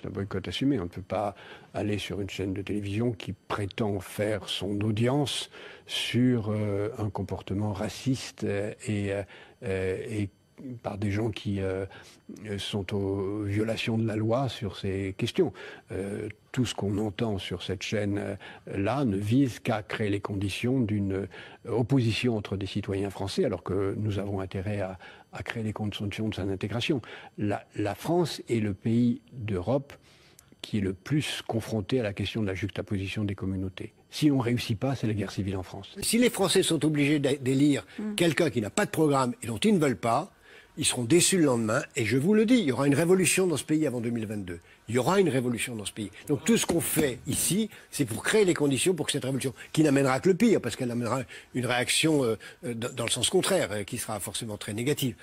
C'est un boycott assumé. On ne peut pas aller sur une chaîne de télévision qui prétend faire son audience sur euh, un comportement raciste et, et par des gens qui euh, sont aux violations de la loi sur ces questions. Euh, tout ce qu'on entend sur cette chaîne-là ne vise qu'à créer les conditions d'une opposition entre des citoyens français, alors que nous avons intérêt à, créer les conditions de sa intégration. La, la France est le pays d'Europe qui est le plus confronté à la question de la juxtaposition des communautés. Si on ne réussit pas, c'est la guerre civile en France. Si les Français sont obligés d'élire mm. quelqu'un qui n'a pas de programme et dont ils ne veulent pas, ils seront déçus le lendemain. Et je vous le dis, il y aura une révolution dans ce pays avant 2022. Il y aura une révolution dans ce pays. Donc tout ce qu'on fait ici, c'est pour créer les conditions pour que cette révolution, qui n'amènera que le pire, parce qu'elle amènera une réaction euh, euh, dans le sens contraire, euh, qui sera forcément très négative.